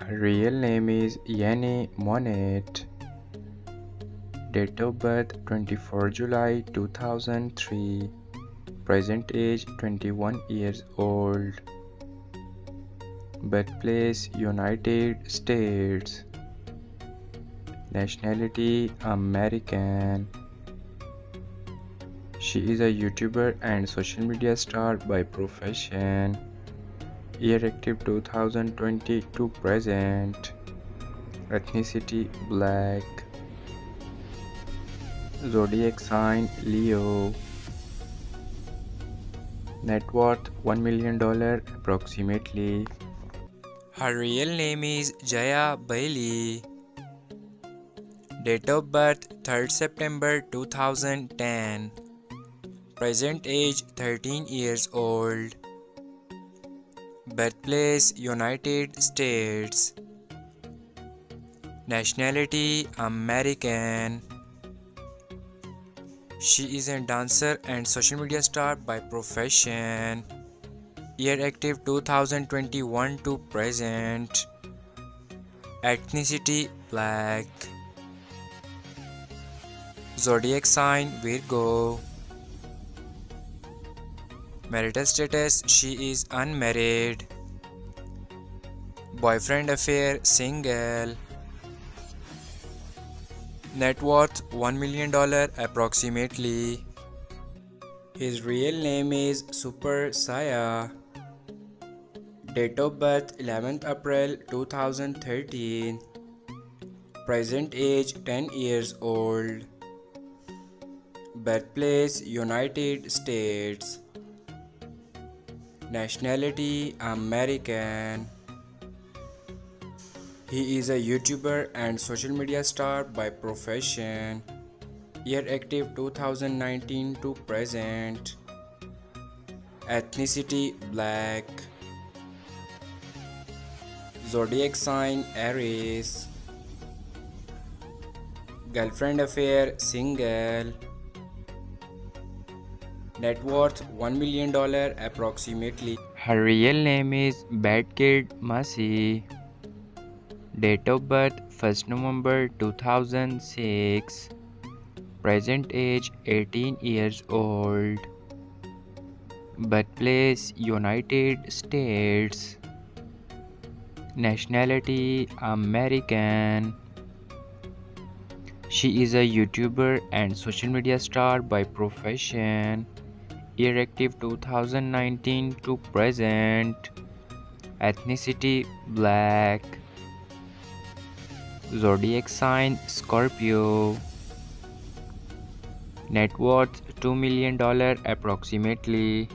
Her real name is Yanni Monett. Date of birth 24 July 2003. Present age 21 years old. Birthplace United States. Nationality American. She is a YouTuber and social media star by profession. Year active 2020 to present. Ethnicity Black. Zodiac sign Leo. Net worth $1 million approximately. Her real name is Jayah Bailey. Date of birth 3rd September 2010. Present age 13 years old. Birthplace United States. Nationality American. She is a dancer and social media star by profession. Year active 2021 to present. Ethnicity black. Zodiac sign Virgo. Marital status she is unmarried. Boyfriend affair single. Net worth $1 million approximately. His real name is Super Siah. Date of birth 11th April 2013. Present age 10 years old. Birthplace United States. Nationality American. He is a YouTuber and social media star by profession. Year active 2019 to present. Ethnicity black. Zodiac sign Aries. Girlfriend affair single. Net worth $1 million approximately. Her real name is Bad Kid Macei. Date of birth 1st November 2006. Present age 18 years old. Birthplace United States. Nationality American. She is a YouTuber and social media star by profession. Year active 2019 to present. Ethnicity Black. Zodiac sign Scorpio. Net worth $2 million approximately.